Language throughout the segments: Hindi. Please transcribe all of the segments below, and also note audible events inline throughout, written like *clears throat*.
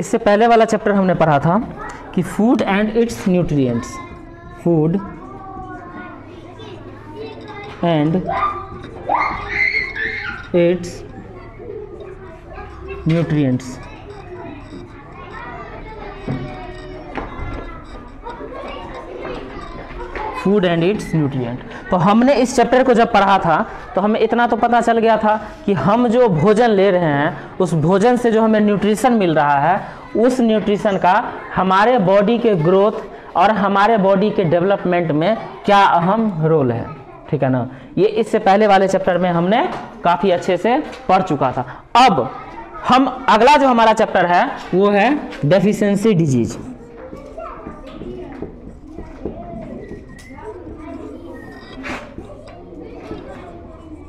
इससे पहले वाला चैप्टर हमने पढ़ा था कि food and its nutrients food and its nutrients food and its nutrient तो हमने इस चैप्टर को जब पढ़ा था तो हमें इतना तो पता चल गया था कि हम जो भोजन ले रहे हैं, उस भोजन से जो हमें न्यूट्रिशन मिल रहा है, उस न्यूट्रिशन का हमारे बॉडी के ग्रोथ और हमारे बॉडी के डेवलपमेंट में क्या अहम रोल है, ठीक है ना? ये इससे पहले वाले चैप्टर में हमने काफ़ी अच्छे से पढ़ चुका था। अब हम अगला जो हमारा चैप्टर है, वो है डेफिशिएंसी डिज़ीज़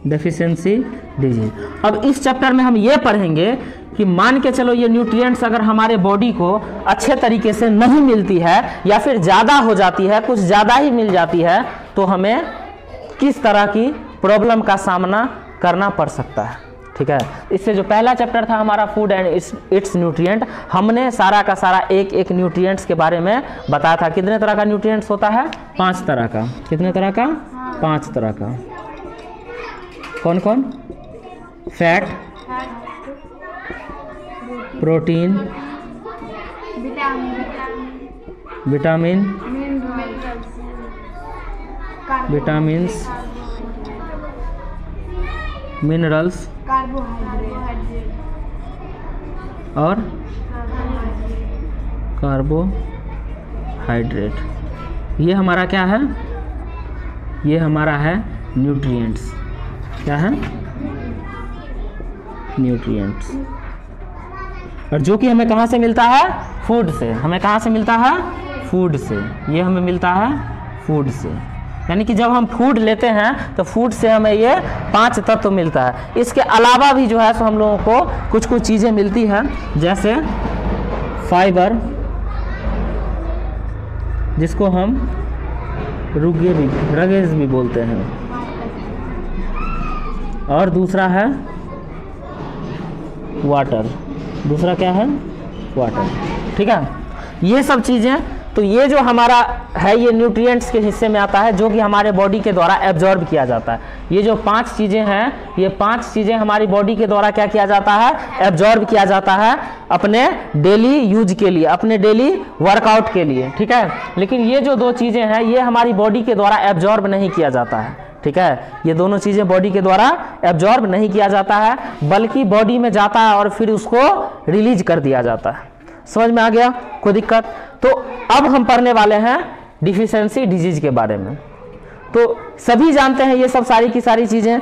डेफिशिएंसी डिज़ीज़ अब इस चैप्टर में हम ये पढ़ेंगे कि मान के चलो ये न्यूट्रिएंट्स अगर हमारे बॉडी को अच्छे तरीके से नहीं मिलती है या फिर ज़्यादा हो जाती है, कुछ ज़्यादा ही मिल जाती है तो हमें किस तरह की प्रॉब्लम का सामना करना पड़ सकता है। ठीक है? इससे जो पहला चैप्टर था हमारा फ़ूड एंड इट्स न्यूट्रिएंट हमने सारा का सारा एक एक न्यूट्रिएंट्स के बारे में बताया था। कितने तरह का न्यूट्रिएंट्स होता है? पाँच तरह का। कितने तरह का? पाँच तरह का। कौन कौन? Fat protein vitamin vitamins minerals और कार्बोहाइड्रेट ये हमारा क्या है? ये हमारा है न्यूट्रिएंट्स क्या है? न्यूट्रिएंट्स और जो कि हमें कहाँ से मिलता है? फ़ूड से. हमें कहाँ से मिलता है? फ़ूड से. ये हमें मिलता है फ़ूड से. यानी कि जब हम फ़ूड लेते हैं तो फ़ूड से हमें ये पाँच तत्व तो मिलता है। इसके अलावा भी जो है, सो हम लोगों को कुछ कुछ चीज़ें मिलती हैं। जैसे फाइबर जिसको हम रुगे भी रगेज भी बोलते हैं। और दूसरा है वाटर दूसरा क्या है? वाटर ठीक है? ये सब चीज़ें तो ये जो हमारा है, ये न्यूट्रिएंट्स के हिस्से में आता है, जो कि हमारे बॉडी के द्वारा एब्जॉर्ब किया जाता है। ये जो पाँच चीज़ें हैं, ये पाँच चीज़ें हमारी बॉडी के द्वारा क्या किया जाता है? एब्जॉर्ब किया जाता है अपने डेली यूज़ के लिए, अपने डेली वर्कआउट के लिए। ठीक है? लेकिन ये जो दो चीज़ें हैं, ये हमारी बॉडी के द्वारा एब्जॉर्ब नहीं किया जाता है। ठीक है? ये दोनों चीज़ें बॉडी के द्वारा एब्जॉर्ब नहीं किया जाता है, बल्कि बॉडी में जाता है और फिर उसको रिलीज़ कर दिया जाता है। समझ में आ गया? कोई दिक्कत? तो अब हम पढ़ने वाले हैं डिफिशेंसी डिज़ीज़ के बारे में। तो सभी जानते हैं ये सब सारी की सारी चीज़ें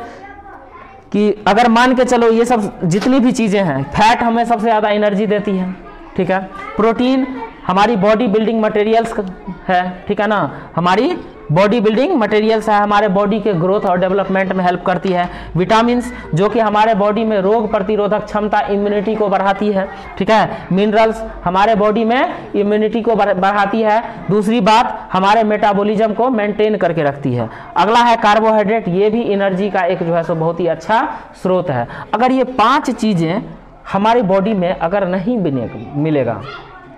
कि अगर मान के चलो ये सब जितनी भी चीज़ें हैं फैट हमें सबसे ज़्यादा एनर्जी देती है, ठीक है? प्रोटीन हमारी बॉडी बिल्डिंग मटेरियल्स है, ठीक है ना? हमारी बॉडी बिल्डिंग मटेरियल्स है, हमारे बॉडी के ग्रोथ और डेवलपमेंट में हेल्प करती है। विटामिन्स, जो कि हमारे बॉडी में रोग प्रतिरोधक क्षमता इम्यूनिटी को बढ़ाती है। ठीक है? मिनरल्स हमारे बॉडी में इम्यूनिटी को बढ़ाती है। दूसरी बात, हमारे मेटाबॉलिज्म को मेंटेन करके रखती है। अगला है कार्बोहाइड्रेट ये भी एनर्जी का एक जो है सो बहुत ही अच्छा स्रोत है। अगर ये पाँच चीज़ें हमारी बॉडी में अगर नहीं मिलेगा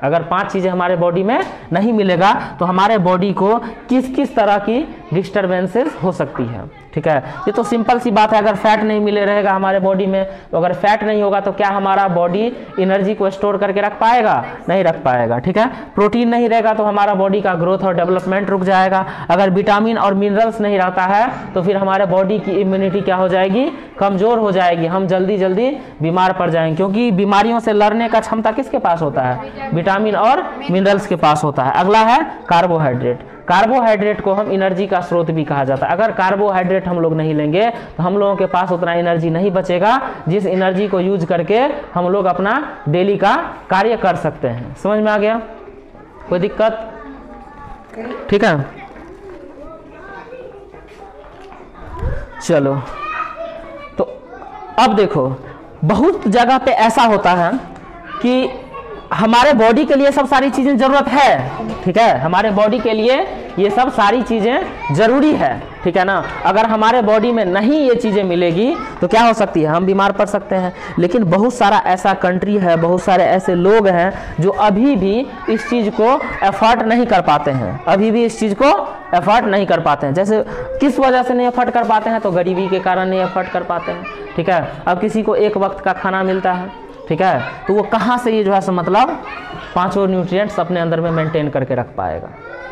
अगर पाँच चीज़ें हमारे बॉडी में नहीं मिलेगा तो हमारे बॉडी को किस किस तरह की डिस्टर्बेंसेस हो सकती है, ठीक है? ये तो सिंपल सी बात है, अगर फैट नहीं मिले रहेगा हमारे बॉडी में तो अगर फैट नहीं होगा तो क्या हमारा बॉडी एनर्जी को स्टोर करके रख पाएगा? नहीं रख पाएगा, ठीक है? प्रोटीन नहीं रहेगा तो हमारा बॉडी का ग्रोथ और डेवलपमेंट रुक जाएगा। अगर विटामिन और मिनरल्स नहीं रहता है तो फिर हमारे बॉडी की इम्यूनिटी क्या हो जाएगी? कमज़ोर हो जाएगी। हम जल्दी जल्दी बीमार पड़ जाएँगे, क्योंकि बीमारियों से लड़ने का क्षमता किसके पास होता है? विटामिन और मिनरल्स के पास होता है। अगला है कार्बोहाइड्रेट कार्बोहाइड्रेट को हम एनर्जी का स्रोत भी कहा जाता है। अगर कार्बोहाइड्रेट हम लोग नहीं लेंगे तो हम लोगों के पास उतना एनर्जी नहीं बचेगा, जिस एनर्जी को यूज़ करके हम लोग अपना डेली का कार्य कर सकते हैं। समझ में आ गया? कोई दिक्कत? ठीक है? चलो। तो अब देखो, बहुत जगह पे ऐसा होता है कि हमारे बॉडी के लिए सब सारी चीज़ें ज़रूरत है, ठीक है? हमारे बॉडी के लिए ये सब सारी चीज़ें ज़रूरी है, ठीक है ना? अगर हमारे बॉडी में नहीं ये चीज़ें मिलेगी तो क्या हो सकती है? हम बीमार पड़ सकते हैं। लेकिन बहुत सारा ऐसा कंट्री है, बहुत सारे ऐसे लोग हैं जो अभी भी इस चीज़ को एफर्ट नहीं कर पाते हैं। अभी भी इस चीज़ को एफर्ट नहीं कर पाते हैं। जैसे किस वजह से नहीं एफर्ट कर पाते हैं? तो गरीबी के कारण नहीं एफर्ट कर पाते हैं, ठीक है? अब किसी को एक वक्त का खाना मिलता है। ठीक है? तो वो कहाँ से ये जो है सो मतलब पाँचों न्यूट्रिएंट्स अपने अंदर में मेंटेन करके रख पाएगा।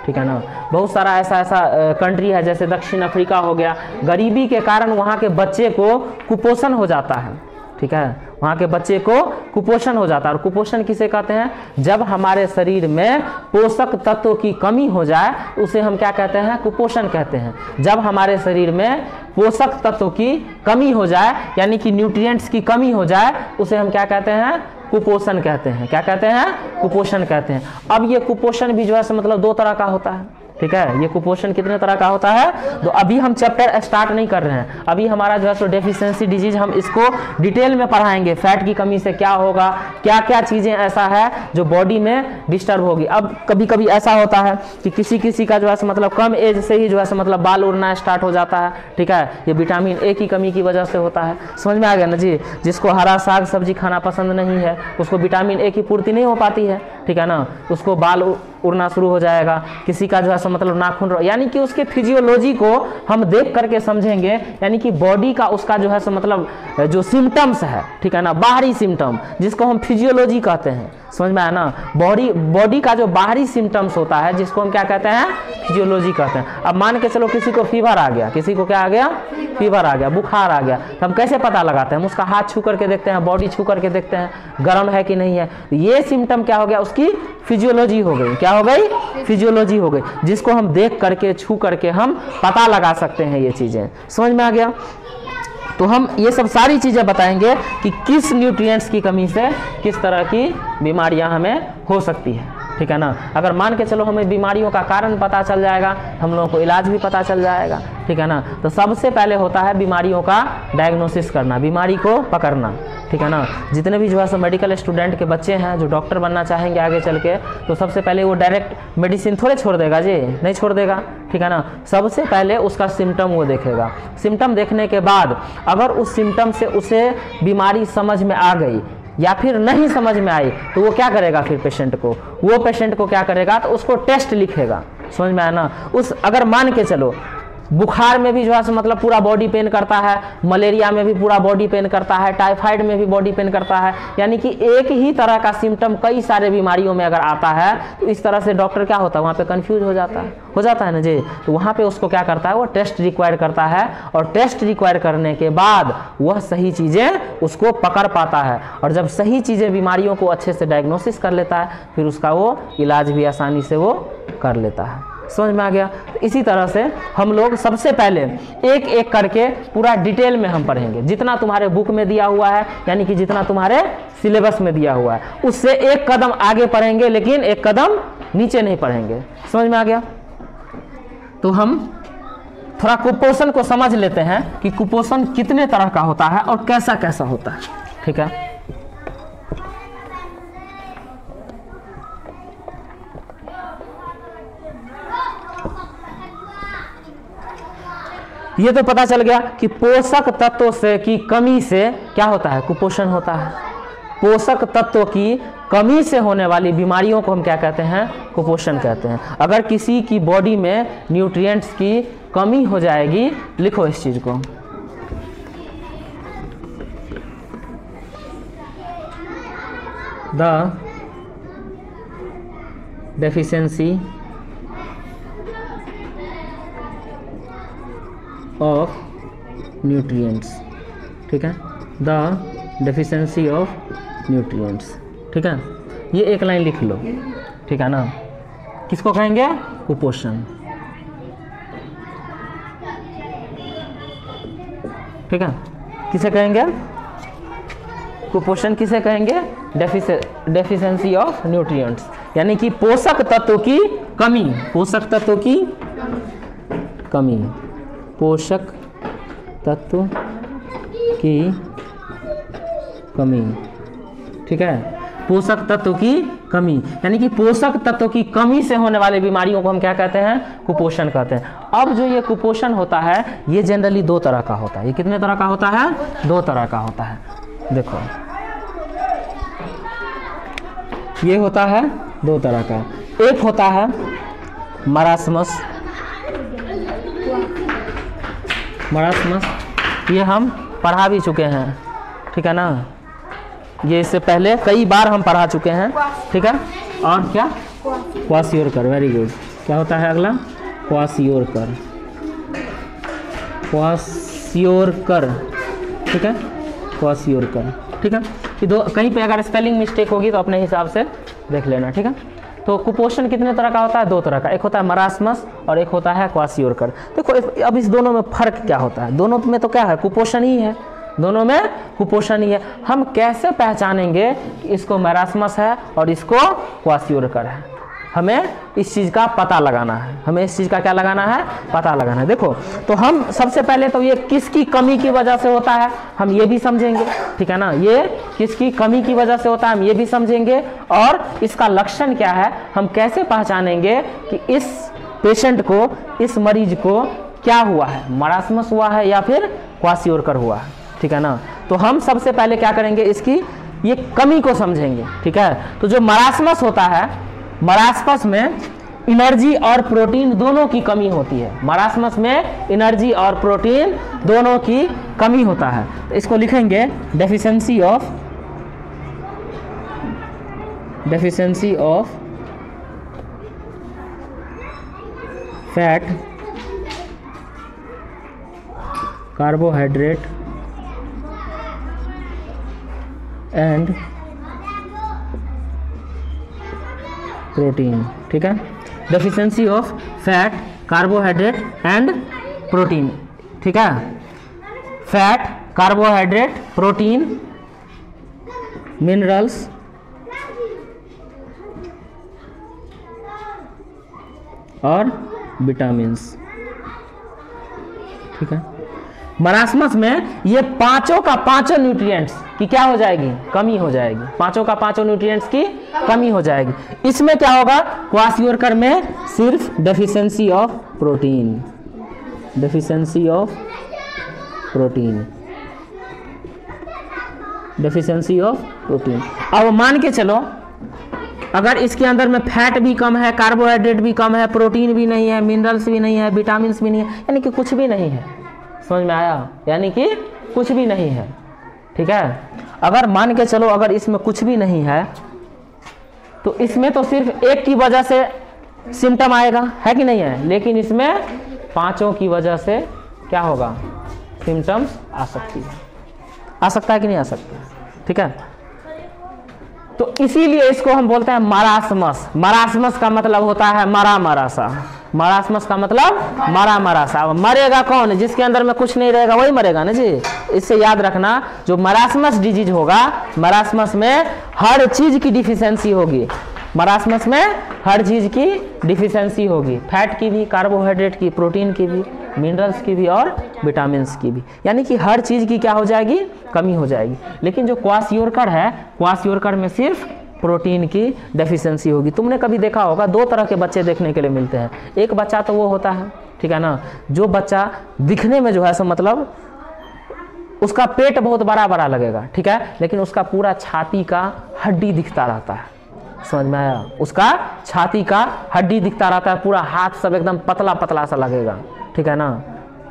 ठीक है ना? बहुत सारा ऐसा ऐसा कंट्री है जैसे दक्षिण अफ्रीका हो गया। गरीबी के कारण वहाँ के बच्चे को कुपोषण हो जाता है। ठीक है? वहाँ के बच्चे को कुपोषण हो जाता है। और कुपोषण किसे कहते हैं? जब हमारे शरीर में पोषक तत्वों की कमी हो जाए, उसे हम क्या कहते हैं? कुपोषण कहते हैं। जब हमारे शरीर में पोषक तत्वों की कमी हो जाए, यानी कि न्यूट्रिएंट्स की कमी हो जाए, उसे हम क्या कहते हैं? कुपोषण कहते हैं। क्या कहते हैं? कुपोषण कहते हैं। अब ये कुपोषण भी जो है मतलब दो तरह का होता है। ठीक है? ये कुपोषण कितने तरह का होता है? तो अभी हम चैप्टर स्टार्ट नहीं कर रहे हैं। अभी हमारा जो है सो डेफिशिएंसी डिज़ीज़ हम इसको डिटेल में पढ़ाएँगे। फैट की कमी से क्या होगा? क्या क्या चीज़ें ऐसा है जो बॉडी में डिस्टर्ब होगी? अब कभी कभी ऐसा होता है कि किसी किसी का जो है मतलब कम एज से ही जो है मतलब बाल उड़ना स्टार्ट हो जाता है। ठीक है? ये विटामिन ए की कमी की वजह से होता है। समझ में आ गया ना जी? जिसको हरा साग सब्ज़ी खाना पसंद नहीं है, उसको विटामिन ए की पूर्ति नहीं हो पाती है। ठीक है ना? उसको बाल उड़ना शुरू हो जाएगा। किसी का जो है मतलब नाखून यानी कि उसके फिजियोलॉजी को हम देख करके समझेंगे, यानी कि बॉडी का उसका जो है सो मतलब जो सिम्टम्स है, ठीक है ना, बाहरी सिम्टम जिसको हम फिजियोलॉजी कहते हैं। समझ में आया ना? बॉडी बॉडी का जो बाहरी सिम्टम्स होता है, जिसको हम क्या कहते हैं? फिजियोलॉजी कहते हैं। अब मान के चलो किसी को फीवर आ गया, किसी को क्या आ गया? फीवर आ गया, बुखार आ गया। तो हम कैसे पता लगाते हैं? हम उसका हाथ छू करके देखते हैं बॉडी छू करके देखते हैं, गर्म है कि नहीं है? ये सिम्टम क्या हो गया? उसकी फिजियोलॉजी हो गई। क्या हो गई? फिजियोलॉजी हो गई, जिसको हम देख करके, छू करके हम पता लगा सकते हैं ये चीज़ें। समझ में आ गया? तो हम ये सब सारी चीज़ें बताएँगे कि किस न्यूट्रिएंट्स की कमी से किस तरह की बीमारियाँ हमें हो सकती है। ठीक है ना? अगर मान के चलो हमें बीमारियों का कारण पता चल जाएगा, हम लोगों को इलाज भी पता चल जाएगा, ठीक है ना? तो सबसे पहले होता है बीमारियों का डायग्नोसिस करना, बीमारी को पकड़ना, ठीक है ना? जितने भी जो है सब मेडिकल स्टूडेंट के बच्चे हैं, जो डॉक्टर बनना चाहेंगे आगे चल के तो सबसे पहले वो डायरेक्ट मेडिसिन थोड़े छोड़ देगा जी, नहीं छोड़ देगा, ठीक है ना? सबसे पहले उसका सिम्टम वो देखेगा। सिम्टम देखने के बाद, अगर उस सिम्टम से उसे बीमारी समझ में आ गई या फिर नहीं समझ में आई तो वो क्या करेगा फिर पेशेंट को? वो पेशेंट को क्या करेगा? तो उसको टेस्ट लिखेगा। समझ में आया ना? उस अगर मान के चलो बुखार में भी जो है मतलब पूरा बॉडी पेन करता है मलेरिया में भी पूरा बॉडी पेन करता है टाइफाइड में भी बॉडी पेन करता है, यानी कि एक ही तरह का सिम्टम कई सारे बीमारियों में अगर आता है तो इस तरह से डॉक्टर क्या होता है? वहाँ पे कंफ्यूज हो जाता है। हो जाता है ना जी? तो वहाँ पे उसको क्या करता है? वो टेस्ट रिक्वायर करता है और टेस्ट रिक्वायर करने के बाद वह सही चीज़ें उसको पकड़ पाता है और जब सही चीज़ें बीमारियों को अच्छे से डायग्नोसिस कर लेता है, फिर उसका वो इलाज भी आसानी से वो कर लेता है। समझ में आ गया? तो इसी तरह से हम लोग सबसे पहले एक एक करके पूरा डिटेल में हम पढ़ेंगे। जितना तुम्हारे बुक में दिया हुआ है, यानी कि जितना तुम्हारे सिलेबस में दिया हुआ है, उससे एक कदम आगे पढ़ेंगे, लेकिन एक कदम नीचे नहीं पढ़ेंगे। समझ में आ गया? तो हम थोड़ा कुपोषण को समझ लेते हैं कि कुपोषण कितने तरह का होता है और कैसा कैसा होता है। ठीक है? ये तो पता चल गया कि पोषक तत्वों से की कमी से क्या होता है? कुपोषण होता है। पोषक तत्वों की कमी से होने वाली बीमारियों को हम क्या कहते हैं? कुपोषण कहते हैं। अगर किसी की बॉडी में न्यूट्रिएंट्स की कमी हो जाएगी, लिखो इस चीज़ को। द डेफिशिएंसी ऑफ़ न्यूट्रिएंट्स ठीक है? द डेफिशिएंसी ऑफ़ न्यूट्रिएंट्स ठीक है? ये एक लाइन लिख लो, ठीक है ना? किसको कहेंगे? कुपोषण ठीक है? किसे कहेंगे? कुपोषण किसे कहेंगे? डेफिशिएंसी ऑफ़ न्यूट्रिएंट्स यानी कि पोषक तत्व की कमी, पोषक तत्व की कमी। पोषक तत्व की कमी। ठीक है? पोषक तत्व की कमी। यानी कि पोषक तत्व की कमी से होने वाली बीमारियों को हम क्या कहते हैं? कुपोषण कहते हैं। अब जो ये कुपोषण होता है, ये जनरली दो तरह का होता है। ये कितने तरह का होता है? दो तरह का होता है। देखो। ये होता है दो तरह का। एक होता है मरासमस मरासमस ये हम पढ़ा भी चुके हैं, ठीक है ना? ये इससे पहले कई बार हम पढ़ा चुके हैं, ठीक है? और क्या? क्वासियोरकर वेरी गुड क्या होता है अगला? क्वासियोरकर। क्वासियोरकर, ठीक है? क्वासियोरकर, ठीक है? कि दो, कहीं पे अगर स्पेलिंग मिस्टेक होगी तो अपने हिसाब से देख लेना, ठीक है? तो कुपोषण कितने तरह का होता है? दो तरह का। एक होता है मरासमस और एक होता है क्वासियोरकर। देखो अब इस दोनों में फ़र्क क्या होता है? दोनों में तो क्या है? कुपोषण ही है। दोनों में कुपोषण ही है। हम कैसे पहचानेंगे कि इसको मैरासमस है और इसको क्वासियोरकर है? हमें इस चीज़ का पता लगाना है। हमें इस चीज़ का क्या लगाना है? पता लगाना है। देखो तो हम सबसे पहले तो ये किसकी कमी की वजह से होता है, हम ये भी समझेंगे, ठीक है ना? ये किसकी कमी की वजह से होता है, हम ये भी समझेंगे। और इसका लक्षण क्या है, हम कैसे पहचानेंगे कि इस पेशेंट को, इस मरीज़ को क्या हुआ है? मरासमस हुआ है या फिर क्वासियोरकर हुआ है, ठीक है ना? तो हम सबसे पहले क्या करेंगे, इसकी ये कमी को समझेंगे, ठीक है? तो जो मरासमस होता है मरासमस में एनर्जी और प्रोटीन दोनों की कमी होती है। मरासमस में एनर्जी और प्रोटीन दोनों की कमी होता है। तो इसको लिखेंगे deficiency of deficiency of fat carbohydrate and protein, ठीक है? Deficiency of fat carbohydrate and protein ठीक है? फैट कार्बोहाइड्रेट प्रोटीन मिनरल्स और विटामिन्स ठीक है? मरासमस में ये पाँचों का पाँचों न्यूट्रिएंट्स की क्या हो जाएगी? कमी हो जाएगी। पाँचों का पाँचों न्यूट्रिएंट्स की कमी हो जाएगी। इसमें क्या होगा? क्वासियोरकर में सिर्फ़ deficiency of protein deficiency of protein deficiency of protein अब मान के चलो, अगर इसके अंदर में फैट भी कम है कार्बोहाइड्रेट भी कम है प्रोटीन भी नहीं है मिनरल्स भी नहीं है विटामिन भी नहीं है, यानी कि कुछ भी नहीं है। समझ में आया? यानी कि कुछ भी नहीं है। ठीक है? अगर मान के चलो, अगर इसमें कुछ भी नहीं है तो इसमें तो सिर्फ़ एक की वजह से सिम्टम आएगा, है कि नहीं है? लेकिन इसमें पाँचों की वजह से क्या होगा? सिम्टम्स आ सकती है। आ सकता है कि नहीं आ सकता? ठीक है? तो इसीलिए इसको हम बोलते हैं मरासमस मरासमस का मतलब होता है मरा मरासा मरासमस का मतलब मरा मरासा। मरेगा कौन? जिसके अंदर में कुछ नहीं रहेगा, वही मरेगा ना जी? इससे याद रखना, जो मरासमस डिज़ीज़ होगा, मरासमस में हर चीज़ की डिफिशेंसी होगी। मरासमस में हर चीज़ की डिफिशेंसी होगी। फैट की भी कार्बोहाइड्रेट की प्रोटीन की भी मिनरल्स की भी और विटामिन की भी। यानी कि हर चीज़ की क्या हो जाएगी? कमी हो जाएगी। लेकिन जो क्वासियोरकर है क्वासियोरकर में सिर्फ़ प्रोटीन की डेफिशिएंसी होगी। तुमने कभी देखा होगा, दो तरह के बच्चे देखने के लिए मिलते हैं। एक बच्चा तो वो होता है, ठीक है ना? जो बच्चा दिखने में जो है सो मतलब उसका पेट बहुत बड़ा बड़ा लगेगा, ठीक है? लेकिन उसका पूरा छाती का हड्डी दिखता रहता है। समझ में आया? उसका छाती का हड्डी दिखता रहता है, पूरा हाथ सब एकदम पतला पतला सा लगेगा, ठीक है ना?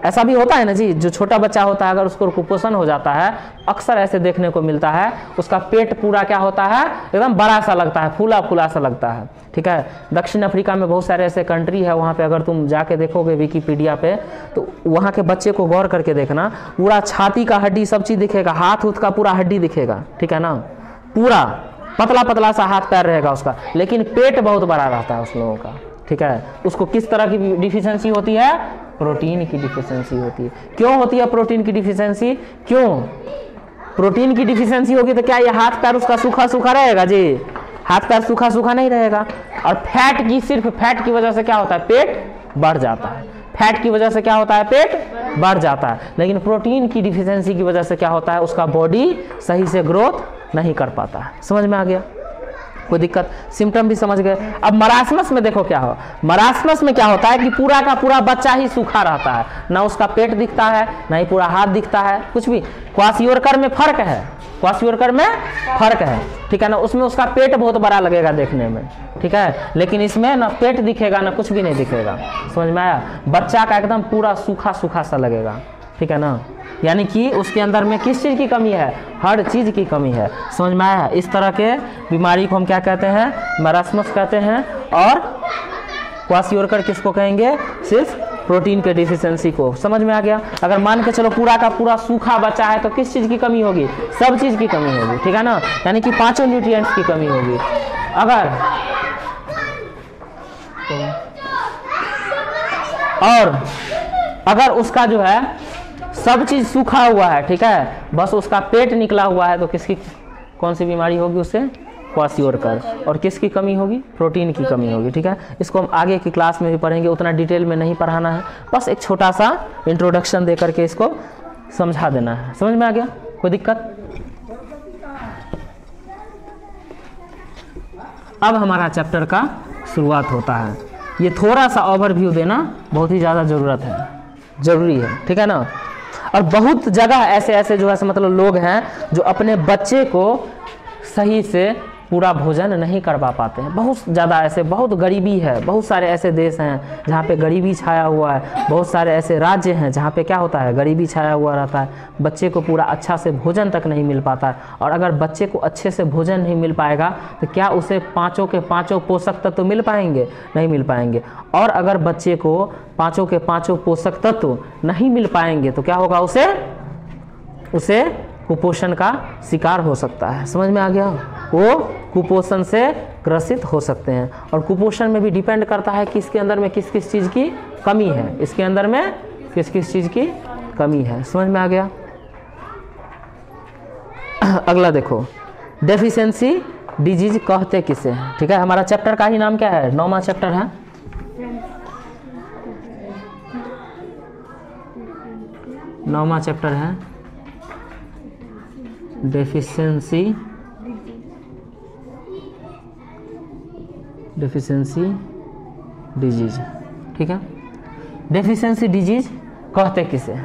ऐसा भी होता है ना जी, जो छोटा बच्चा होता है, अगर उसको कुपोषण हो जाता है, अक्सर ऐसे देखने को मिलता है, उसका पेट पूरा क्या होता है, एकदम बड़ा सा लगता है फूला फूला सा लगता है, ठीक है? दक्षिण अफ्रीका में बहुत सारे ऐसे कंट्री है, वहाँ पे अगर तुम जाके देखोगे विकीपीडिया पे तो वहाँ के बच्चे को गौर करके देखना, पूरा छाती का हड्डी सब चीज़ दिखेगा, हाथ उथ का पूरा हड्डी दिखेगा, ठीक है ना? पूरा पतला पतला सा हाथ पैर रहेगा उसका, लेकिन पेट बहुत बड़ा रहता है उस लोगों का, ठीक है? उसको किस तरह की डिफिशेंसी होती है? प्रोटीन की डिफिशेंसी होती है। क्यों होती है प्रोटीन की डिफिशेंसी क्यों? प्रोटीन की डिफिशियंसी होगी तो क्या ये हाथ पैर उसका सूखा सूखा रहेगा? जी। हाथ पैर सूखा सूखा नहीं रहेगा। और फैट की, सिर्फ़ फैट की वजह से क्या होता है? पेट बढ़ जाता है। फैट की वजह से क्या होता है? पेट बढ़ जाता है। लेकिन प्रोटीन की डिफिशियंसी की वजह से क्या होता है? उसका बॉडी सही से ग्रोथ नहीं कर पाता है। समझ में आ गया? कोई दिक्कत? सिम्टम भी समझ गए। अब मरासमस में देखो क्या हो। मरासमस में क्या होता है कि पूरा का पूरा बच्चा ही सूखा रहता है। ना उसका पेट दिखता है, ना ही पूरा हाथ दिखता है। कुछ भी। क्वासियोरकर में फ़र्क है। क्वासियोरकर में फ़र्क है। ठीक है ना? उसमें उसका पेट बहुत बड़ा लगेगा देखने में। ठीक है? लेकिन इसमें ना पेट दिखेगा, ना कुछ भी नहीं दिखेगा। समझ में आया? बच्चा का एकदम पूरा सूखा सूखा सा लगेगा। ठीक है ना? यानी कि उसके अंदर में किस चीज़ की कमी है? हर चीज़ की कमी है। समझ में आया? इस तरह के बीमारी को हम क्या कहते हैं? मरासमस कहते हैं। और क्वासियोरकर किसको कहेंगे? सिर्फ़ प्रोटीन के डिफिशेंसी को। समझ में आ गया? अगर मान के चलो पूरा का पूरा सूखा बचा है तो किस चीज़ की कमी होगी? सब चीज़ की कमी होगी, ठीक है ना? यानी कि पाँचों न्यूट्रिएंट्स की कमी होगी। अगर और अगर उसका जो है सब चीज़ सूखा हुआ है, ठीक है? बस उसका पेट निकला हुआ है तो किसकी कौन सी बीमारी होगी उससे क्वासियोरकर और किसकी कमी होगी? प्रोटीन की कमी होगी, ठीक है? इसको हम आगे की क्लास में भी पढ़ेंगे, उतना डिटेल में नहीं पढ़ाना है। बस एक छोटा सा इंट्रोडक्शन दे करके इसको समझा देना है। समझ में आ गया? कोई दिक्कत? अब हमारा चैप्टर का शुरुआत होता है। ये थोड़ा सा ओवरव्यू देना बहुत ही ज़्यादा ज़रूरत है। ज़रूरी है, ठीक है ना? और बहुत जगह ऐसे ऐसे जो है मतलब लोग हैं, जो अपने बच्चे को सही से पूरा भोजन नहीं करवा पाते हैं। बहुत ज़्यादा ऐसे, बहुत गरीबी है, बहुत सारे ऐसे देश हैं जहाँ पे गरीबी छाया हुआ है, बहुत सारे ऐसे राज्य हैं जहाँ पे क्या होता है, गरीबी छाया हुआ रहता है, बच्चे को पूरा अच्छा से भोजन तक नहीं मिल पाता है। और अगर बच्चे को अच्छे से भोजन नहीं मिल पाएगा तो क्या उसे पाँचों के पाँचों पोषक तत्व मिल पाएँगे? नहीं मिल पाएँगे। और अगर बच्चे को पाँचों के पाँचों पोषक तत्व नहीं मिल पाएँगे तो क्या होगा उसे? उसे कुपोषण का शिकार हो सकता है। समझ में आ गया? वो कुपोषण से ग्रसित हो सकते हैं। और कुपोषण में भी डिपेंड करता है कि इसके अंदर में किस किस चीज़ की कमी है। इसके अंदर में किस किस चीज़ की कमी है। समझ में आ गया? *clears throat* अगला देखो। डेफिशिएंसी डिज़ीज़ कहते किसे हैं? ठीक है, हमारा चैप्टर का ही नाम क्या है? नौवा चैप्टर है। नौवा चैप्टर है। डेफिशिएंसी डेफिशिएंसी डिज़ीज़ ठीक है? डेफिशिएंसी डिज़ीज़ कहते किसे?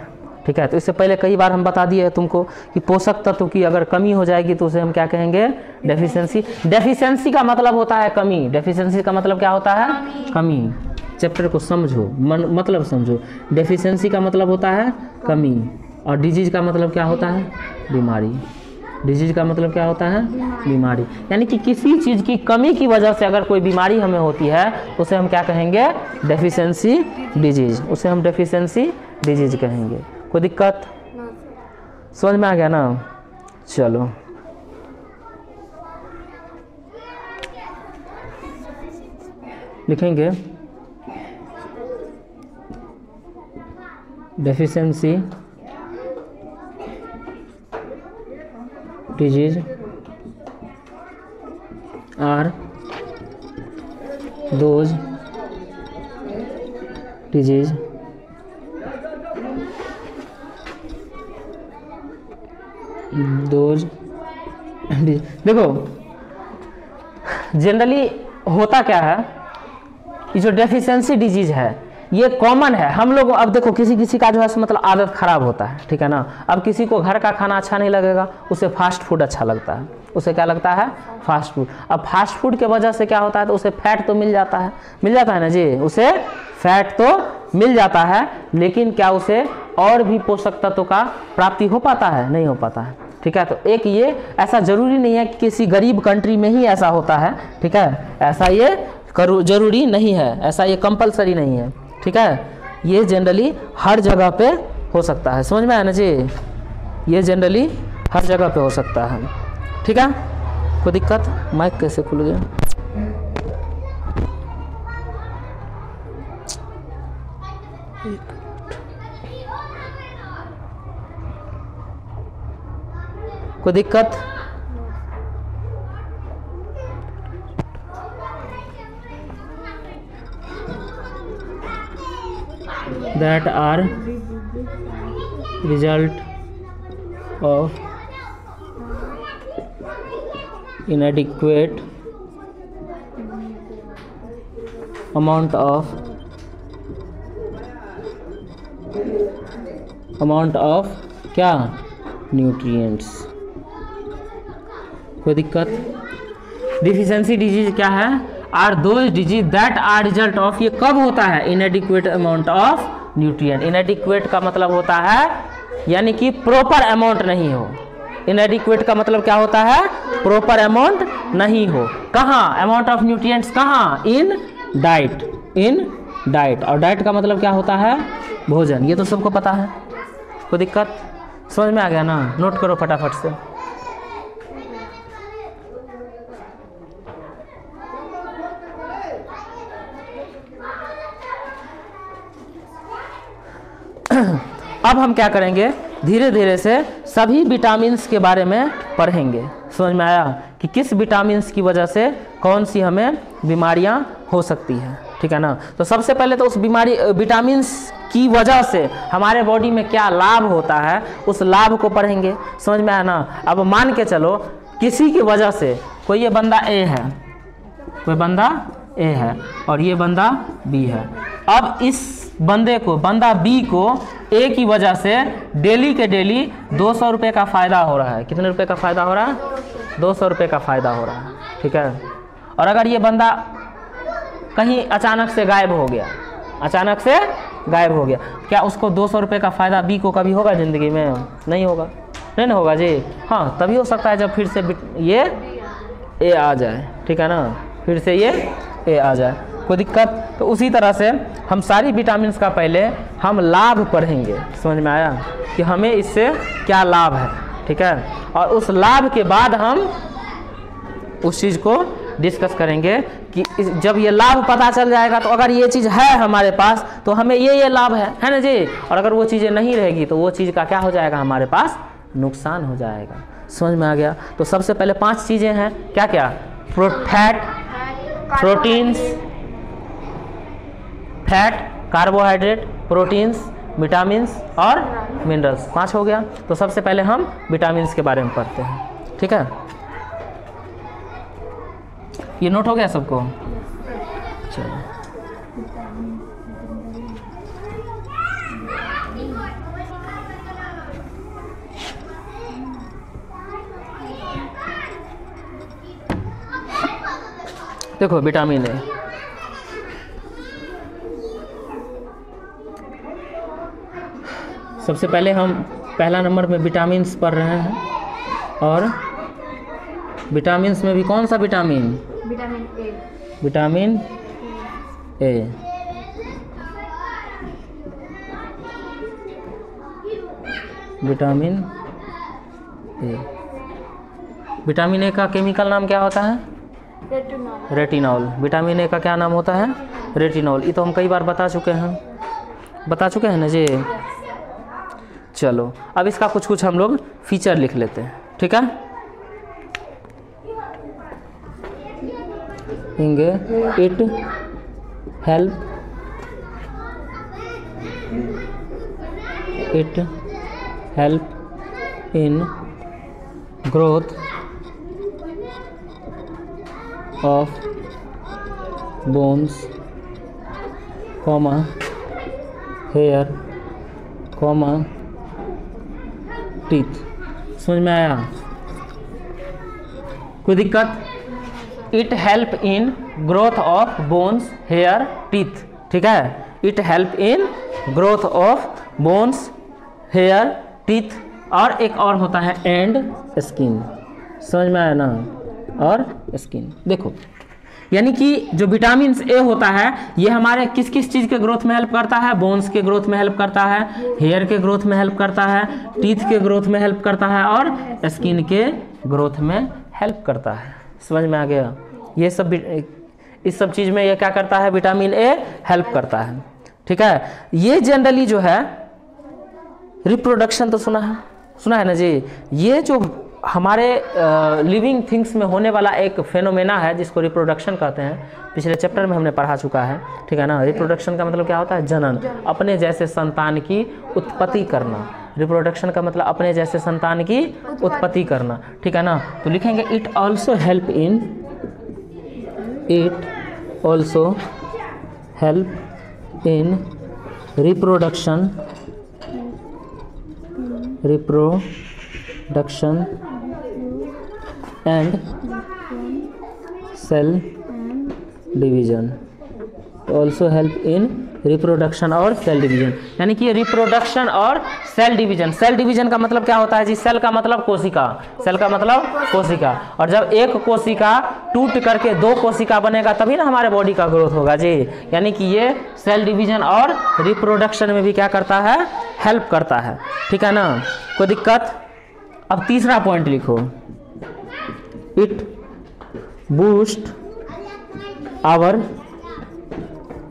ठीक है तो इससे पहले कई बार हम बता दिए तुमको कि पोषक तत्व की अगर कमी हो जाएगी तो उसे हम क्या कहेंगे? डेफिशिएंसी डेफिशिएंसी का मतलब होता है कमी। डेफिशिएंसी का मतलब क्या होता है? कमी। चैप्टर को समझो। मन मतलब समझो। डेफिशिएंसी का मतलब होता है कमी। और डिज़ीज़ का मतलब क्या होता है? बीमारी। डिज़ीज़ का मतलब क्या होता है? बीमारी। यानी कि किसी चीज़ की कमी की वजह से अगर कोई बीमारी हमें होती है उसे हम क्या कहेंगे? डेफिशिएंसी डिज़ीज़ उसे हम डेफिशिएंसी डिज़ीज़ कहेंगे। कोई दिक्कत? समझ में आ गया ना? चलो। लिखेंगे। Deficiency disease are those disease those देखो जनरली होता क्या है जो डेफिशिएंसी डिज़ीज़ है ये कॉमन है। हम लोग अब देखो, किसी किसी का जो है मतलब आदत खराब होता है, ठीक है ना? अब किसी को घर का खाना अच्छा नहीं लगेगा, उसे फास्ट फ़ूड अच्छा लगता है। उसे क्या लगता है? फास्ट फ़ूड अब फास्ट फ़ूड के वजह से क्या होता है तो उसे फैट तो मिल जाता है। मिल जाता है ना जी? उसे फैट तो मिल जाता है, लेकिन क्या उसे और भी पोषक तत्वों का प्राप्ति हो पाता है? नहीं हो पाता है, ठीक है? तो एक ये ऐसा ज़रूरी नहीं है कि किसी गरीब कंट्री में ही ऐसा होता है, ठीक है? ऐसा ये ज़रूरी नहीं है, ऐसा ये कंपलसरी नहीं है। ठीक है? ये जनरली हर जगह पे हो सकता है। समझ में आया ना जी? ये जनरली हर जगह पे हो सकता है। ठीक है? कोई दिक्कत? माइक कैसे खुल गया? कोई दिक्कत? That are result of inadequate amount of amount of क्या? न्यूट्रिएंट्स कोई दिक्कत? डिफिशेंसी डिज़ीज़ क्या है? Are those disease that are result of ये कब होता है? Inadequate amount of nutrient. Inadequate का मतलब होता है, यानी कि प्रॉपर अमाउंट नहीं हो। इनएडिक्वेट का मतलब क्या होता है? प्रॉपर अमाउंट नहीं हो। कहाँ? अमाउंट ऑफ़ न्यूट्रिएंट्स कहाँ? इन डाइट इन डाइट और डाइट का मतलब क्या होता है? भोजन। ये तो सबको पता है। कोई दिक्कत? समझ में आ गया ना? नोट करो फटाफट से अब हम क्या करेंगे? धीरे धीरे से सभी विटामिन्स के बारे में पढ़ेंगे। समझ में आया कि किस विटामिन्स की वजह से कौन सी हमें बीमारियाँ हो सकती है? ठीक है ना? तो सबसे पहले तो उस बीमारी विटामिन्स की वजह से हमारे बॉडी में क्या लाभ होता है, उस लाभ को पढ़ेंगे। समझ में आया ना? अब मान के चलो, किसी की वजह से कोई ये बंदा ए है, कोई बंदा ए है और ये बंदा बी है। अब इस बंदे को, बंदा बी को ए की वजह से डेली के डेली दो सौ रुपये का फ़ायदा हो रहा है। कितने रुपए का फ़ायदा हो रहा है? दो सौ रुपये का फ़ायदा हो रहा है, ठीक है? और अगर ये बंदा कहीं अचानक से गायब हो गया, अचानक से गायब हो गया, क्या उसको दो सौ रुपये का फ़ायदा बी को कभी होगा ज़िंदगी में? नहीं होगा। नहीं ना होगा जी? हाँ तभी हो सकता है जब फिर से ये ए आ जाए, ठीक है ना? फिर से ये ए आ जाए। कोई दिक्कत? तो उसी तरह से हम सारी विटामिन का पहले हम लाभ पढ़ेंगे। समझ में आया? कि हमें इससे क्या लाभ है? ठीक है? और उस लाभ के बाद हम उस चीज़ को डिस्कस करेंगे कि जब ये लाभ पता चल जाएगा तो अगर ये चीज़ है हमारे पास तो हमें ये ये लाभ है। है ना जी? और अगर वो चीज़ें नहीं रहेगी तो वो चीज़ का क्या हो जाएगा? हमारे पास नुकसान हो जाएगा। समझ में आ गया? तो सबसे पहले पाँच चीज़ें हैं। क्या क्या fat proteins fat carbohydrate proteins vitamins और मिनरल्स पाँच हो गया। तो सबसे पहले हम विटामिन्स के बारे में पढ़ते हैं। ठीक है? ये नोट हो गया सबको? चलो। देखो विटामिन ए सबसे पहले हम पहला नंबर में विटामिन पढ़ रहे हैं। और विटामिन में भी कौन सा vitamin? Vitamin A. Vitamin A. Vitamin A. Vitamin A का केमिकल नाम क्या होता है? रेटिनॉल। रेटिनॉल। विटामिन ए का क्या नाम होता है? रेटिनॉल। ये तो हम कई बार बता चुके हैं। बता चुके हैं ना जी? चलो, अब इसका कुछ कुछ हम लोग फीचर लिख लेते हैं, ठीक है? इंगे it help it help in growth of bones comma hair comma teeth. समझ में आया? कोई दिक्कत? It help in growth of bones hair teeth ठीक है? It help in growth of bones hair teeth और एक और होता है एंड स्किन समझ में आया ना? और स्किन देखो। यानी कि जो विटामिन ए होता है, ये हमारे किस किस चीज़ के ग्रोथ में हेल्प करता है? बोन्स के ग्रोथ में हेल्प करता है हेयर के ग्रोथ में हेल्प करता है टीथ के ग्रोथ में हेल्प करता है और स्किन के ग्रोथ में हेल्प करता है। समझ में आ गया? ये सब इस सब चीज़ में ये क्या करता है? विटामिन ए हेल्प करता है। ठीक है? ये जनरली जो है रिप्रोडक्शन तो सुना है सुना है ना जी? ये जो हमारे लिविंग थिंग्स में होने वाला एक फेनोमेना है, जिसको रिप्रोडक्शन कहते हैं। पिछले चैप्टर में हमने पढ़ा चुका है, ठीक है ना? रिप्रोडक्शन का मतलब क्या होता है? जनन। अपने जैसे संतान की उत्पत्ति करना। रिप्रोडक्शन का मतलब अपने जैसे संतान की उत्पत्ति करना, ठीक है ना? तो लिखेंगे it also help in it also help in reproduction reproduction and cell division also help in reproduction और सेल डिवीज़न यानी कि रिप्रोडक्शन और सेल डिवीज़न सेल डिवीज़न का मतलब क्या होता है जी? सेल का मतलब कोशिका। सेल का मतलब कोशिका। और जब एक कोशिका टूट करके दो कोशिका बनेगा, तभी ना हमारे बॉडी का ग्रोथ होगा जी। यानी कि ये सेल डिवीज़न और रिप्रोडक्शन में भी क्या करता है? हेल्प करता है। ठीक है ना? कोई दिक्कत? अब तीसरा पॉइंट लिखो। इट बूस्ट आवर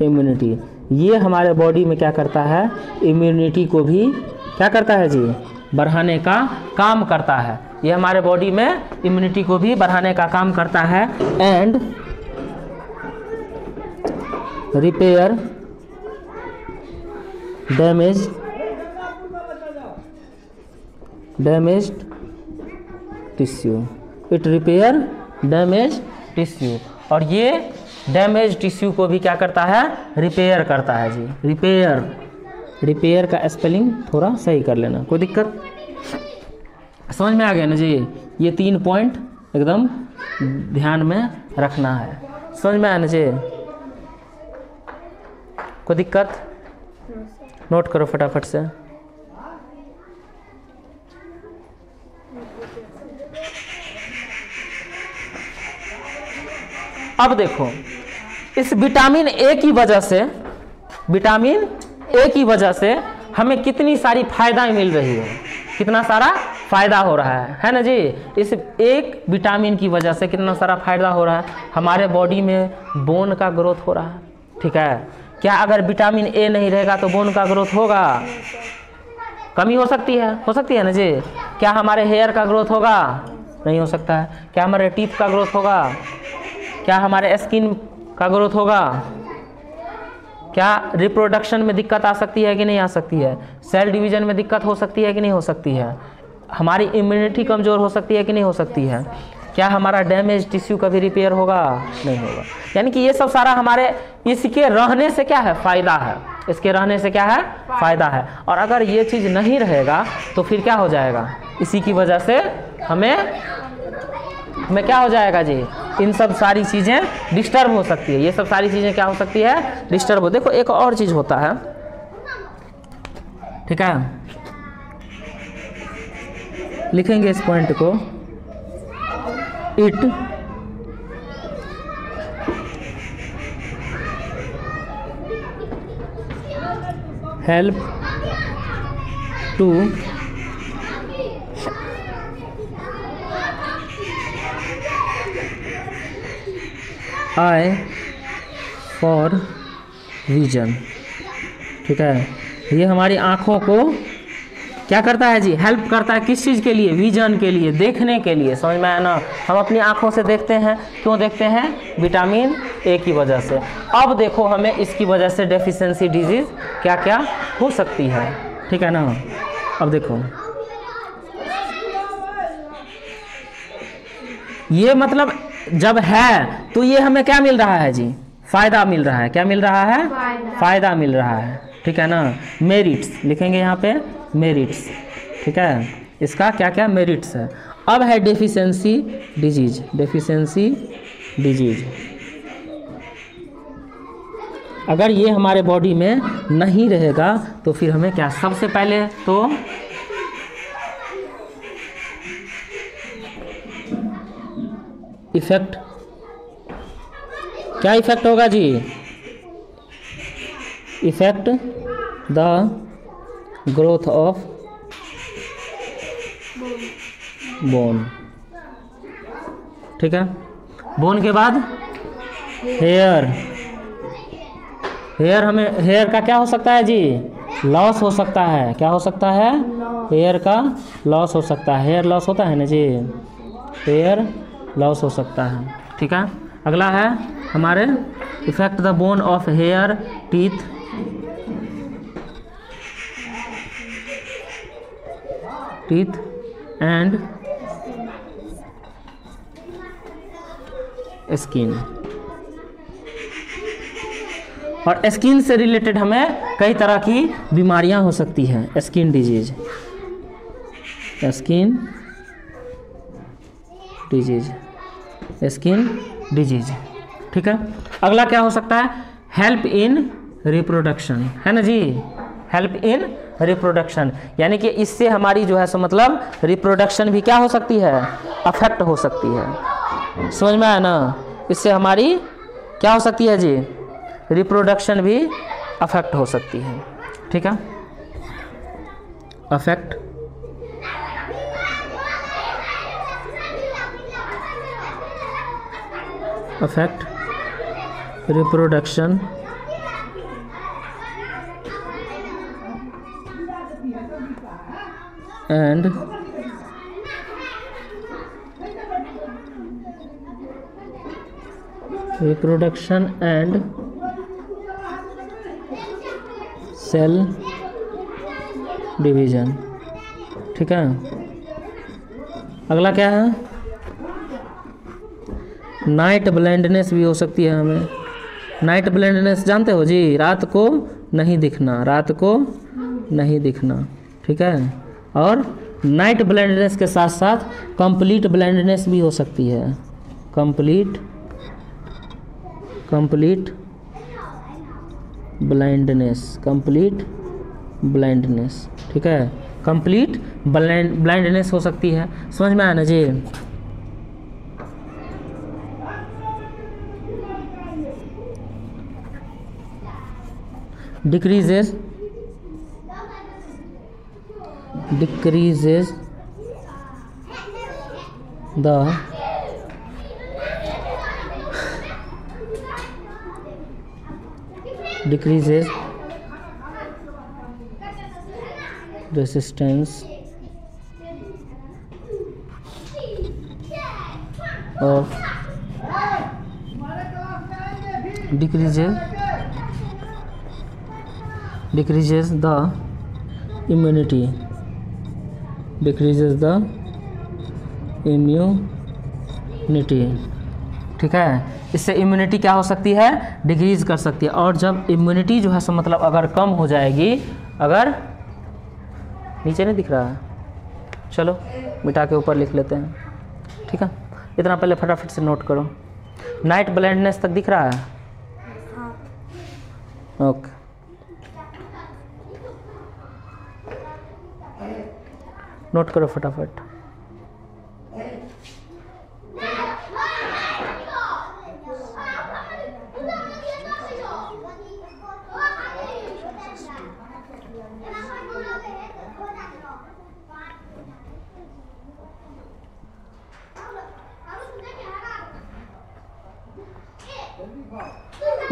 इम्यूनिटी ये हमारे बॉडी में क्या करता है? इम्यूनिटी को भी क्या करता है जी? बढ़ाने का काम करता है। ये हमारे बॉडी में इम्यूनिटी को भी बढ़ाने का काम करता है। And repair damage damaged tissue it repair damage tissue और ये डैमेज टिश्यू को भी क्या करता है? रिपेयर करता है जी। रिपेयर रिपेयर का स्पेलिंग थोड़ा सही कर लेना। कोई दिक्कत? समझ में आ गया ना जी? ये तीन पॉइंट एकदम ध्यान में रखना है। समझ में आया ना जी? कोई दिक्कत? नोट करो फटाफट से। अब देखो, इस विटामिन ए की वजह से, विटामिन ए की वजह से हमें कितनी सारी फायदाएँ मिल रही है। कितना सारा फ़ायदा हो रहा है है ना जी? इस एक विटामिन की वजह से कितना सारा फ़ायदा हो रहा है। हमारे बॉडी में बोन का ग्रोथ हो रहा है, ठीक है? क्या अगर विटामिन ए नहीं रहेगा तो बोन का ग्रोथ होगा? कमी हो सकती है, हो सकती है ना जी? क्या हमारे हेयर का ग्रोथ होगा? नहीं हो सकता है। क्या हमारे टीथ का ग्रोथ होगा? क्या हमारे स्किन का ग्रोथ होगा? क्या रिप्रोडक्शन में दिक्कत आ सकती है कि नहीं आ सकती है? सेल डिवीज़न में दिक्कत हो सकती है कि नहीं हो सकती है? हमारी इम्यूनिटी कमज़ोर हो सकती है कि नहीं हो सकती है? क्या हमारा डैमेज टिश्यू कभी रिपेयर होगा? नहीं होगा। यानी कि ये सब सारा हमारे, इसके रहने से क्या है? फ़ायदा है। इसके रहने से क्या है? फ़ायदा है। और अगर ये चीज़ नहीं रहेगा तो फिर क्या हो जाएगा? इसी की वजह से हमें हमें क्या हो जाएगा जी? इन सब सारी चीज़ें डिस्टर्ब हो सकती है। ये सब सारी चीज़ें क्या हो सकती है? डिस्टर्ब हो देखो, एक और चीज़ होता है। ठीक है? लिखेंगे इस पॉइंट को। It help to eye for vision ठीक है? ये हमारी आँखों को क्या करता है जी? हेल्प करता है किस चीज़ के लिए? विजन के लिए, देखने के लिए। समझ में आया ना? हम अपनी आँखों से देखते हैं। क्यों देखते हैं? विटामिन ए की वजह से। अब देखो हमें इसकी वजह से डेफिशिएंसी डिज़ीज़ क्या क्या हो सकती है। ठीक है ना? अब देखो। ये मतलब जब है तो ये हमें क्या मिल रहा है जी? फ़ायदा मिल रहा है। क्या मिल रहा है? फ़ायदा। फ़ायदा मिल रहा है। ठीक है ना? मेरिट्स लिखेंगे यहाँ पे मेरिट्स ठीक है? इसका क्या क्या मेरिट्स है? अब है डेफिशिएंसी डिज़ीज़ डेफिशिएंसी डिज़ीज़ अगर ये हमारे बॉडी में नहीं रहेगा तो फिर हमें क्या? सबसे पहले तो इफ़ेक्ट? क्या इफ़ेक्ट होगा जी? Effect the growth of bone. ठीक है? बोन के बाद हेयर। हेयर हमें, हेयर का क्या हो सकता है जी? लॉस हो सकता है। क्या हो सकता है? हेयर का लॉस हो सकता है। हेयर लॉस होता है ना जी? हेयर लॉस हो सकता है। ठीक है? अगला है हमारे effect the bone of hair teeth teeth and skin और स्किन से रिलेटेड हमें कई तरह की बीमारियाँ हो सकती हैं। Skin disease skin disease skin disease ठीक है? अगला क्या हो सकता है? हेल्प इन रिप्रोडक्शन है ना जी? हेल्प इन रिप्रोडक्शन यानी कि इससे हमारी जो है सो मतलब रिप्रोडक्शन भी क्या हो सकती है? अफेक्ट हो सकती है। समझ में आया ना? इससे हमारी क्या हो सकती है जी? रिप्रोडक्शन भी अफेक्ट हो सकती है। ठीक है? Affect affect reproduction and reproduction and cell division ठीक है? अगला क्या है? नाइट ब्लाइंडनेस भी हो सकती है हमें। नाइट ब्लाइंडनेस जानते हो? जी, रात को नहीं दिखना, रात को नहीं दिखना, ठीक है? और नाइट ब्लाइंडनेस के साथ साथ कंप्लीट ब्लाइंडनेस भी हो सकती है। Complete complete blindness complete blindness ठीक है? कंप्लीट ब्लाइंड ब्लाइंडनेस हो सकती है। समझ में आया ना जी? Decreases decreases the decreases resistance of decreases decreases the immunity. Decreases the immunity. ठीक है? इससे इम्यूनिटी क्या हो सकती है? डिक्रीज कर सकती है। और जब इम्यूनिटी जो है सो मतलब अगर कम हो जाएगी अगर नीचे नहीं दिख रहा है। चलो मिटा के ऊपर लिख लेते हैं। ठीक है? इतना पहले फटाफट से नोट करो। नाइट ब्लाइंडनेस तक दिख रहा है? ओके नोट करो फटाफट।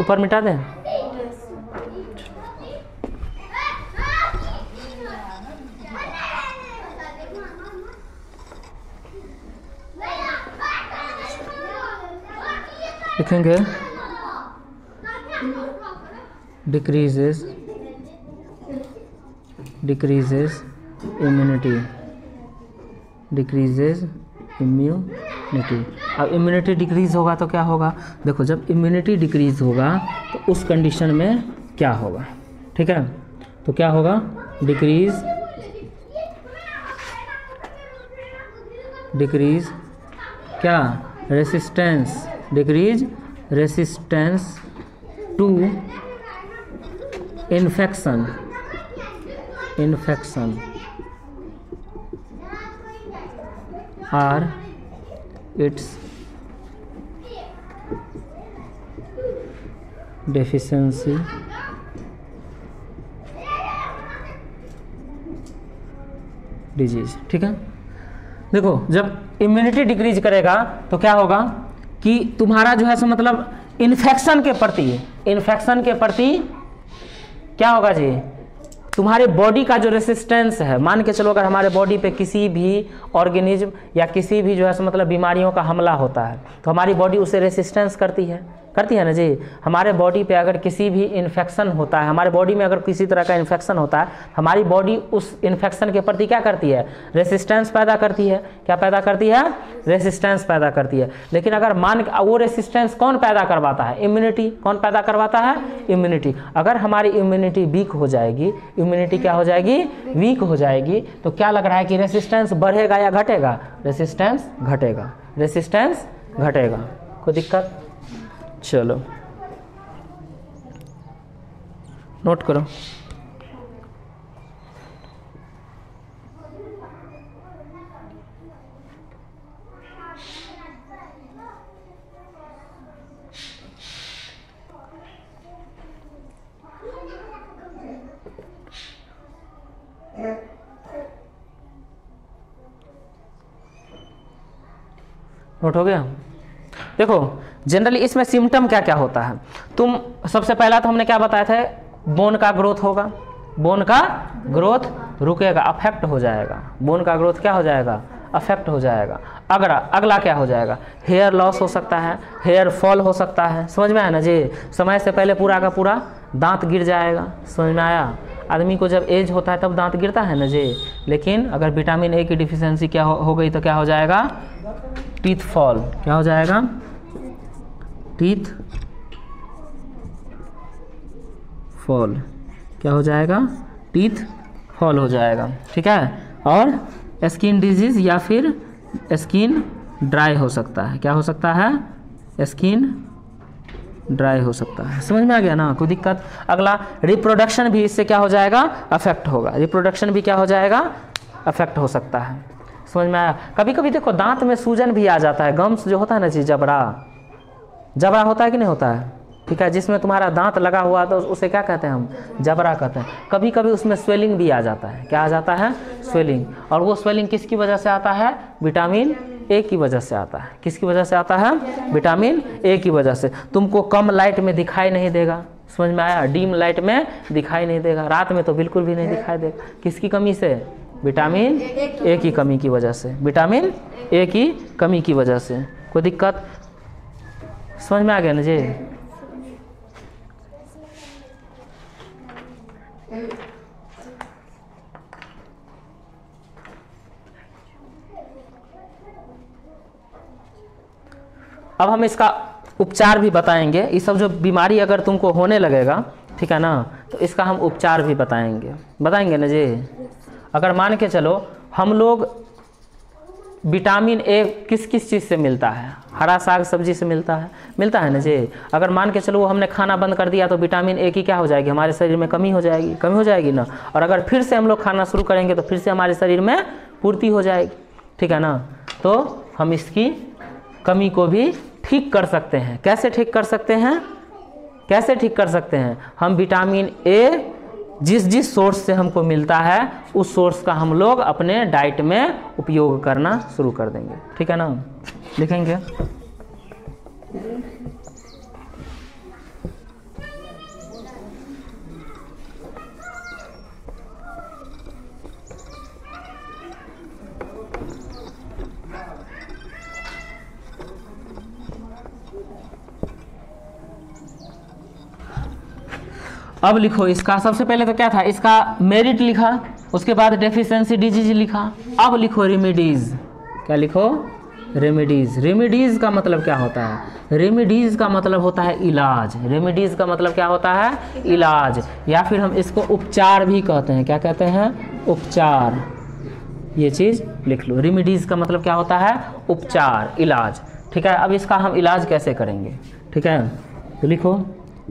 ऊपर मिटा दें। लिखेंगे decreases decreases immunity decreases immunity अब इम्यूनिटी डिक्रीज होगा तो क्या होगा? देखो, जब इम्यूनिटी डिक्रीज होगा तो उस कंडीशन में क्या होगा? ठीक है? तो क्या होगा? डिक्रीज डिक्रीज क्या? Resistance decrease resistance to infection. Infection. Or it's deficiency disease. ठीक है? देखो, जब इम्यूनिटी डिक्रीज करेगा तो क्या होगा? कि तुम्हारा जो है सो मतलब इन्फेक्शन के प्रति इन्फेक्शन के प्रति क्या होगा जी? तुम्हारे बॉडी का जो रेसिस्टेंस है, मान के चलो अगर हमारे बॉडी पे किसी भी ऑर्गेनिज्म या किसी भी जो है सो मतलब बीमारियों का हमला होता है तो हमारी बॉडी उसे रेसिस्टेंस करती है। करती है ना जी? हमारे बॉडी पे अगर किसी भी इन्फेक्शन होता है, हमारे बॉडी में अगर किसी तरह का इन्फेक्शन होता है, हमारी बॉडी उस इन्फेक्शन के प्रति क्या करती है? रेसिस्टेंस पैदा करती है। क्या पैदा करती है? रेसिस्टेंस पैदा करती है। लेकिन अगर मान वो रेसिस्टेंस कौन पैदा करवाता है? इम्यूनिटी कौन पैदा करवाता है? इम्यूनिटी अगर हमारी इम्यूनिटी वीक हो जाएगी इम्यूनिटी क्या हो जाएगी? वीक हो जाएगी। तो क्या लग रहा है कि रेसिस्टेंस बढ़ेगा या घटेगा? रेसिस्टेंस घटेगा। रेसिस्टेंस घटेगा। कोई दिक्कत? चलो। नोट करो। नोट हो गया? देखो जनरली इसमें सिम्टम क्या क्या होता है? तुम सबसे पहला तो हमने क्या बताया था? बोन का ग्रोथ होगा। बोन का ग्रोथ रुकेगा अफेक्ट हो जाएगा। बोन का ग्रोथ क्या हो जाएगा? अफेक्ट हो जाएगा। अगला अगला क्या हो जाएगा? हेयर लॉस हो सकता है हेयर फॉल हो सकता है। समझ में आया ना जी? समय से पहले पूरा का पूरा दांत गिर जाएगा। समझ में आया? आदमी को जब एज होता है तब दांत गिरता है ना जी? लेकिन अगर विटामिन ए की डिफिशेंसी क्या हो, हो गई तो क्या हो जाएगा? टीथ फॉल क्या हो जाएगा? Teeth fall. क्या हो जाएगा? टीथ फॉल हो जाएगा। ठीक है? और स्किन डिज़ीज़ या फिर स्किन ड्राई हो सकता है। क्या हो सकता है? स्किन ड्राई हो सकता है। समझ में आ गया ना? कोई दिक्कत? अगला, रिप्रोडक्शन भी इससे क्या हो जाएगा? अफेक्ट होगा। रिप्रोडक्शन भी क्या हो जाएगा? अफेक्ट हो सकता है। समझ में आया? कभी कभी देखो, दांत में सूजन भी आ जाता है। गम्स जो होता है ना जी जबड़ा। जबड़ा होता है कि नहीं होता है? ठीक है, जिसमें तुम्हारा दांत लगा हुआ तो उसे क्या कहते हैं हम? जबरा कहते हैं। कभी कभी उसमें स्वेलिंग भी आ जाता है। क्या आ जाता है? स्वेलिंग और वो स्वेलिंग किसकी वजह से आता है? विटामिन ए की वजह से आता है। किसकी वजह से आता है? विटामिन ए की वजह से। तुमको कम लाइट में दिखाई नहीं देगा। समझ में आया? डीम लाइट में दिखाई नहीं देगा। रात में तो बिल्कुल भी नहीं दिखाई देगा। किसकी कमी से? विटामिन ए की कमी की वजह से। विटामिन ए की कमी की वजह से। कोई दिक्कत? समझ में आ गया ना जी? अब हम इसका उपचार भी बताएँगे। ये सब जो बीमारी अगर तुमको होने लगेगा, ठीक है ना तो इसका हम उपचार भी बताएँगे। बताएँगे ना जी? अगर मान के चलो, हम लोग विटामिन ए किस किस चीज़ से मिलता है? हरा साग सब्ज़ी से मिलता है। मिलता है ना जी? अगर मान के चलो वो हमने खाना बंद कर दिया तो विटामिन ए की क्या हो जाएगी? हमारे शरीर में कमी हो जाएगी। कमी हो जाएगी ना? और अगर फिर से हम लोग खाना शुरू करेंगे तो फिर से हमारे शरीर में पूर्ति हो जाएगी। ठीक है ना? तो हम इसकी कमी को भी ठीक कर सकते हैं। कैसे ठीक कर सकते हैं? कैसे ठीक कर सकते हैं? हम विटामिन ए जिस जिस सोर्स से हमको मिलता है, उस सोर्स का हम लोग अपने डाइट में उपयोग करना शुरू कर देंगे। ठीक है ना? लिखेंगे? अब लिखो इसका। सबसे पहले तो क्या था? इसका मेरिट लिखा, उसके बाद डेफिशिएंसी डिज़ीज़ लिखा। अब लिखो रेमेडीज क्या लिखो? रेमिडीज़ रेमिडीज़ का मतलब क्या होता है? रेमिडीज़ का मतलब होता है इलाज। रेमिडीज़ का मतलब क्या होता है? इलाज। या फिर हम इसको उपचार भी कहते हैं। क्या कहते हैं? उपचार। ये चीज़ लिख लो। रेमिडीज़ का मतलब क्या होता है? उपचार, इलाज। ठीक है? अब इसका हम इलाज कैसे करेंगे? ठीक है? तो लिखो।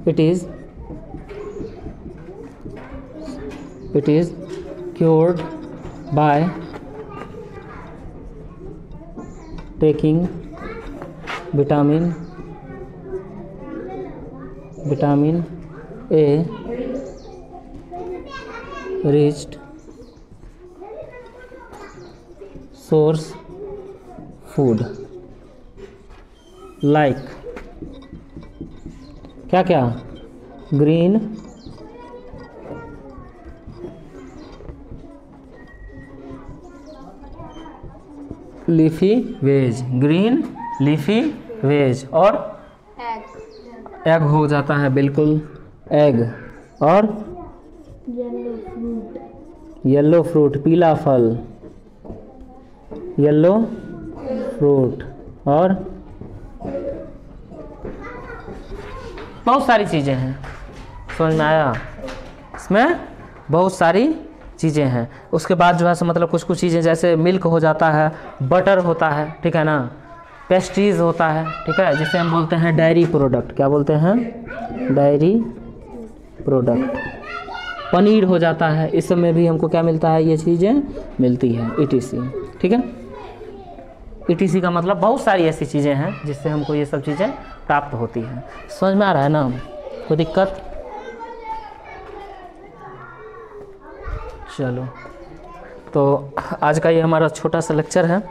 It is it is cured by taking vitamin vitamin A rich source food like क्या क्या green leafy veg green leafy veg और एग हो जाता है बिल्कुल. एग और येलो फ्रूट येलो फ्रूट पीला फल. येलो फ्रूट और बहुत सारी चीज़ें हैं। समझ में आया? इसमें बहुत सारी चीज़ें हैं। उसके बाद जो है सो मतलब कुछ कुछ चीज़ें, जैसे मिल्क हो जाता है बटर होता है, ठीक है ना? पेस्ट्रीज होता है, ठीक है? जिसे हम बोलते हैं डायरी प्रोडक्ट क्या बोलते हैं? डायरी प्रोडक्ट पनीर हो जाता है, इस में भी हमको क्या मिलता है? ये चीज़ें मिलती है ई ठीक है? ईटीसी का मतलब बहुत सारी ऐसी चीज़ें हैं, जिससे हमको ये सब चीज़ें प्राप्त होती हैं। समझ में आ रहा है ना? कोई दिक्कत? चलो। तो आज का ये हमारा छोटा सा लेक्चर है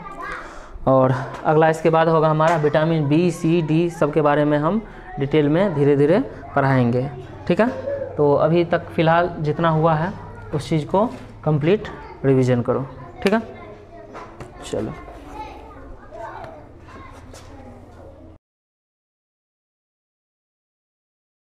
और अगला इसके बाद होगा हमारा विटामिन बी सी डी सब के बारे में हम डिटेल में धीरे धीरे पढ़ाएँगे। ठीक है? तो अभी तक फ़िलहाल जितना हुआ है, उस चीज़ को कंप्लीट रिवीजन करो। ठीक है? चलो।